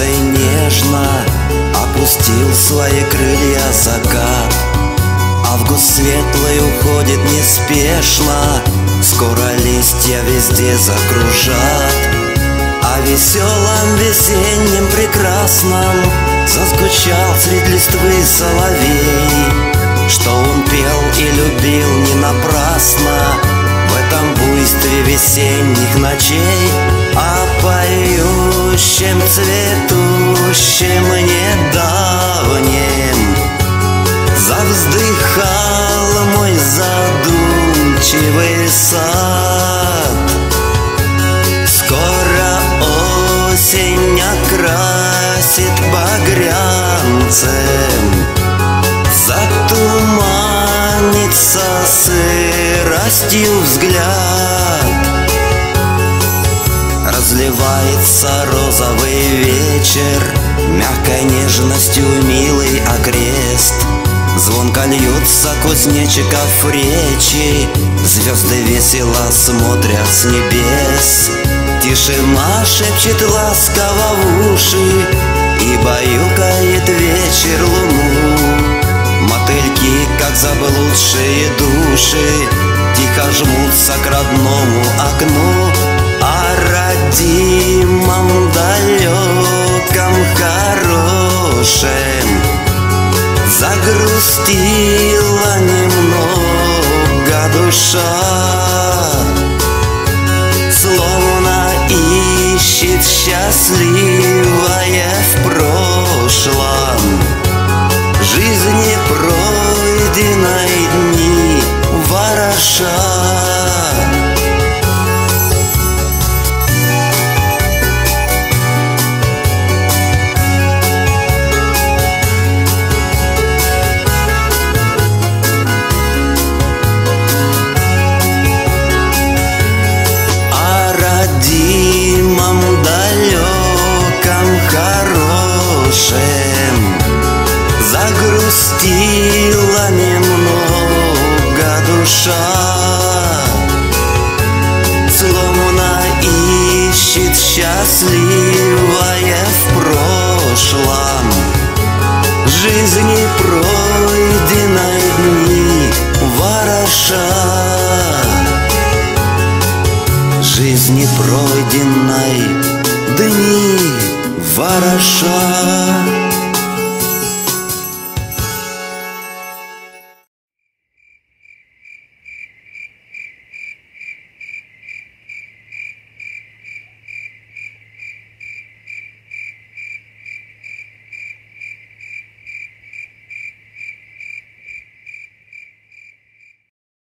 Улыбается и нежно Опустил свои крылья закат. Август светлый уходит неспешно Скоро листья везде закружат. О веселом весеннем прекрасном Заскучал средь листвы соловей Что он пел и любил не напрасно В этом буйстве весенних ночей О поющем, цветущем недавнем. Завздыхал мой задумчивый сад. Скоро осень окрасит багрянцем. Затуманится сыростью взгляд Разливается розовый вечер. Мягкой нежностью милый окрест. Звонко льются кузнечиков речи. Звезды весело смотрят с небес. Тишина шепчет ласково в уши И баюкает вечер луну. Мотыльки, как заблудшие души Тихо жмутся к родному окну Загрустила немного душа. Словно ищет счастливое в прошлом. Жизни пройденной Загрустила немного душа. Словно ищет счастливое в прошлом. Жизни пройденной дни вороша. Жизни пройденной дни вороша